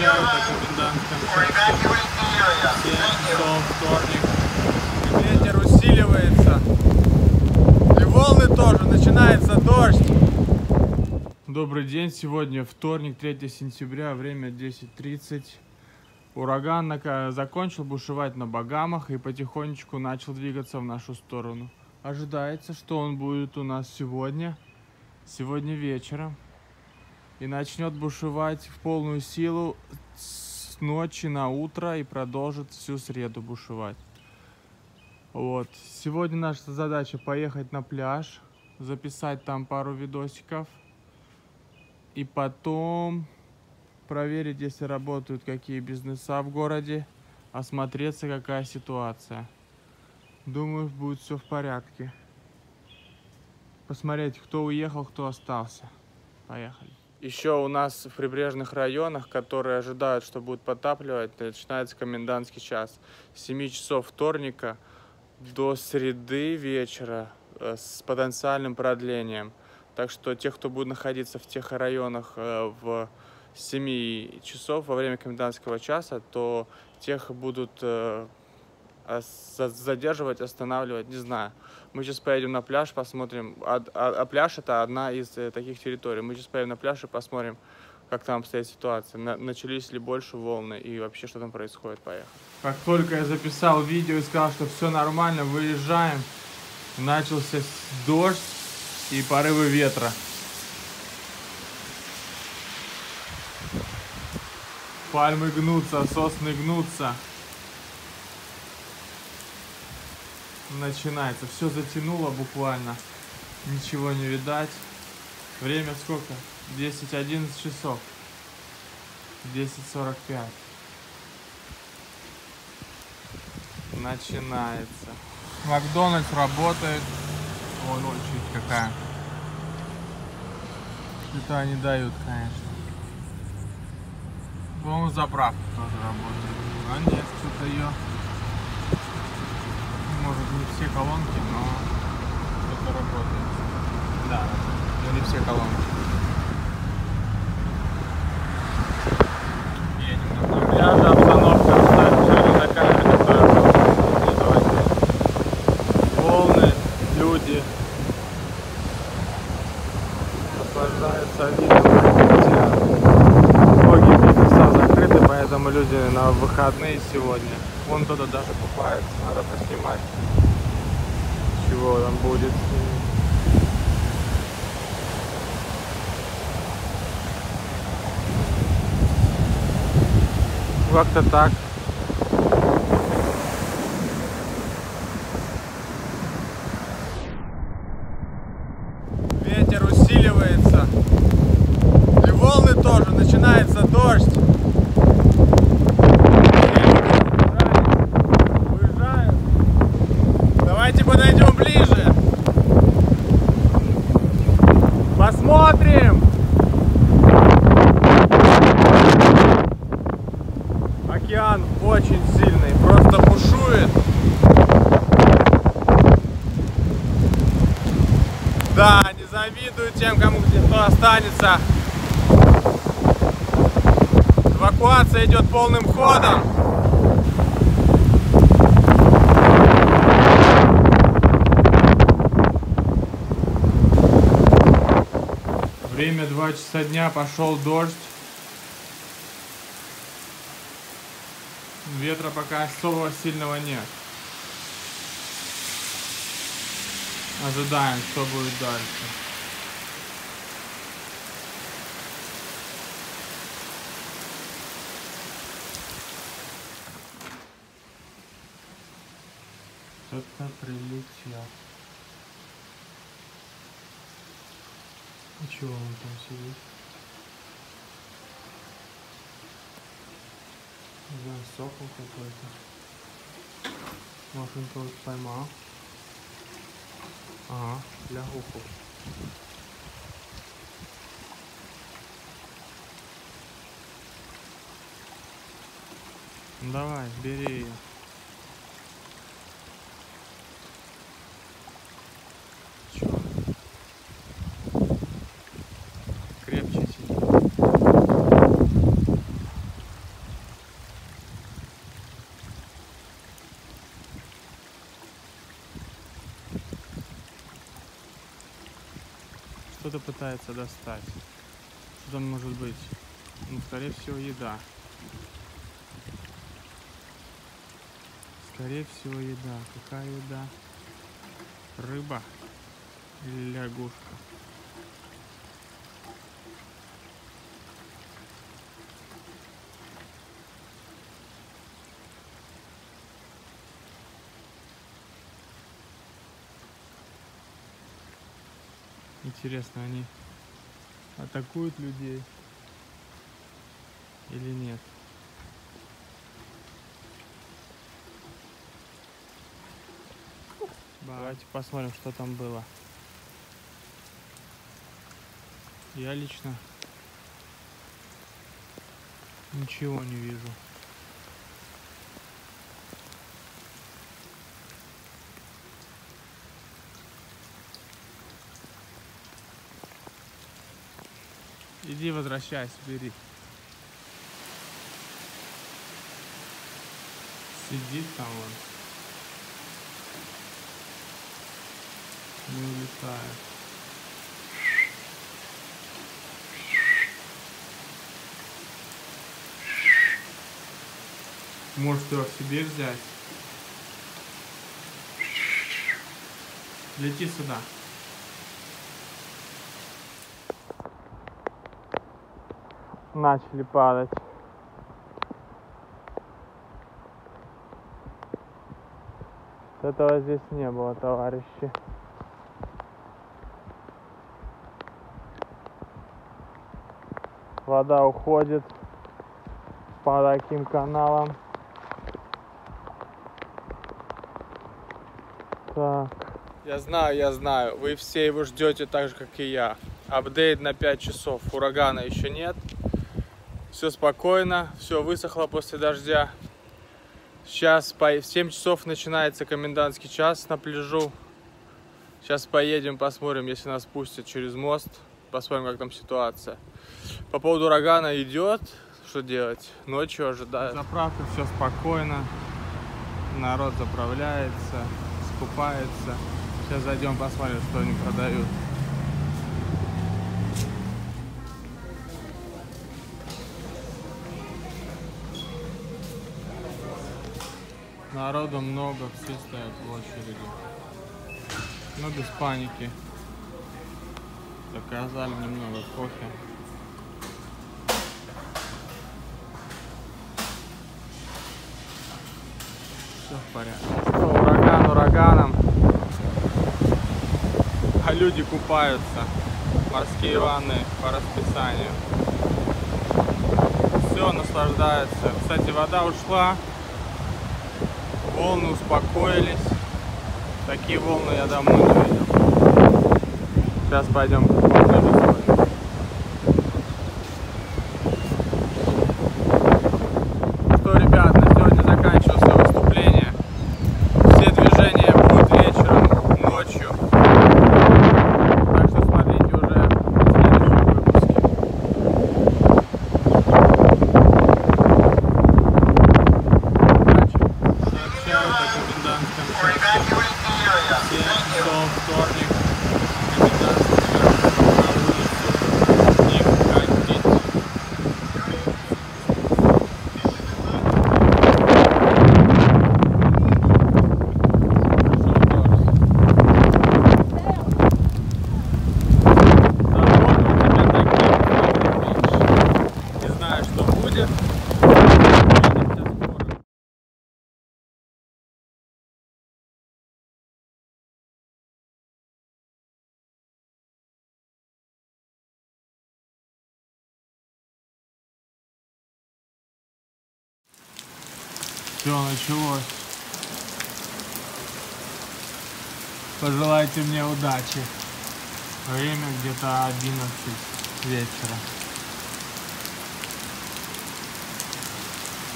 сообщают о комендантском часе. 7 часов вторник. Ветер усиливается. И волны тоже. Начинается дождь. Добрый день. Сегодня вторник, 3 сентября, время 10.30. Ураган закончил бушевать на Багамах и потихонечку начал двигаться в нашу сторону. Ожидается, что он будет у нас сегодня, сегодня вечером. И начнет бушевать в полную силу с ночи на утро и продолжит всю среду бушевать. Вот. Сегодня наша задача поехать на пляж, записать там пару видосиков и потом проверить, если работают какие бизнеса в городе, осмотреться, какая ситуация. Думаю, будет все в порядке. Посмотреть, кто уехал, кто остался. Поехали. Еще у нас в прибрежных районах, которые ожидают, что будут потапливать, начинается комендантский час. С 7 часов вторника до среды вечера э, с потенциальным продлением. Так что те, кто будет находиться в тех районах э, в 7 часов во время комендантского часа, то тех будут э, задерживать, останавливать, не знаю. Мы сейчас поедем на пляж, посмотрим. А, а- а пляж это одна из э, таких территорий. Мы сейчас поедем на пляж и посмотрим, как там обстоит ситуация. На- начались ли больше волны и вообще что там происходит. Поехали. Как только я записал видео и сказал, что все нормально, выезжаем, начался дождь и порывы ветра. Пальмы гнутся, сосны гнутся. Начинается. Все затянуло буквально. Ничего не видать. Время сколько? 10-11 часов. 10.45. Начинается. Макдональдс работает. Вон очередь какая. Это они дают, конечно. По-моему, заправка тоже работает. А нет, что-то ее... Может, не все колонки, но что-то работает. Да, но не все колонки. Многие бизнеса закрыты, поэтому люди на выходные сегодня. Вон кто-то даже поснимать. Чего там будет. Как-то так. Ветер усиливается. И волны тоже. Начинается дождь. Уезжаем. Давайте подойдем ближе. Посмотрим. Океан очень сильный, просто бушует. Да, не завидую тем, кому где кто останется. Эвакуация идет полным ходом. Время 2 часа дня, пошел дождь. Ветра пока особо сильного нет. Ожидаем, что будет дальше. Кто-то прилетел. И чего он там сидит? Не знаю, сокол какой-то. Кого-то поймал. Ага, лягуху. Ну Давай, бери ее. Что-то пытается достать. Что там может быть? Ну, скорее всего, еда. Скорее всего, еда. Какая еда? Рыба или лягушка? Интересно, они атакуют людей или нет? Давайте посмотрим, что там было. Я лично ничего не вижу. Иди возвращайся, бери. Сидит там он. Не улетает. Может его себе взять? Лети сюда. Начали падать. Этого здесь не было, товарищи. Вода уходит по таким каналам. Так. Я знаю, я знаю, вы все его ждете так же, как и я. Апдейт на 5 часов. Урагана еще нет. Все спокойно, все высохло после дождя. Сейчас в 7 часов начинается комендантский час на пляжу. Сейчас поедем, посмотрим, если нас пустят через мост. Посмотрим, как там ситуация. По поводу урагана идет. Что делать? Ночью ожидаю. Заправка, все спокойно. Народ заправляется, скупается. Сейчас зайдем, посмотрим, что они продают. Народу много, все стоят в очереди. Но без паники. Заказали немного кофе. Все в порядке. Что, ураган ураганом. А люди купаются. Морские ванны по расписанию. Все, наслаждаются. Кстати, вода ушла волны успокоились. Такие волны я давно не видел. Сейчас пойдем Что, ребят, на сегодня заканчивается выступление. Все движения будут вечером, ночью. Так что смотрите уже в следующем выпуске. Сообщаю по комендантском часу. 7 часов вторник. Комендантский час на улицу. Не ходить. Пошел дождь. Заходы у тебя такие, меньше. Не знаю, что будет. Увидимся скоро. Все началось. Пожелайте мне удачи. Время где-то 11 вечера.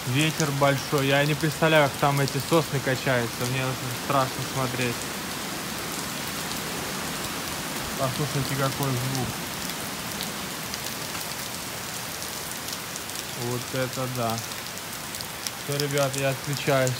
Ветер большой. Я не представляю, как там эти сосны качаются. Мне страшно смотреть. Послушайте, какой звук. Вот это да. Все, ребят, я отключаюсь.